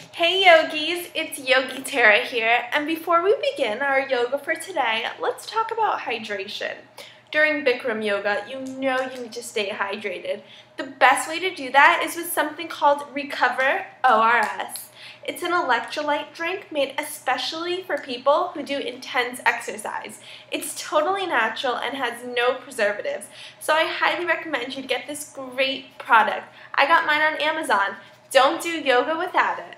Hey yogis, it's Yogi Tara here, and before we begin our yoga for today, let's talk about hydration. During Bikram yoga, you know you need to stay hydrated. The best way to do that is with something called Recover ORS. It's an electrolyte drink made especially for people who do intense exercise. It's totally natural and has no preservatives, so I highly recommend you get this great product. I got mine on Amazon. Don't do yoga without it.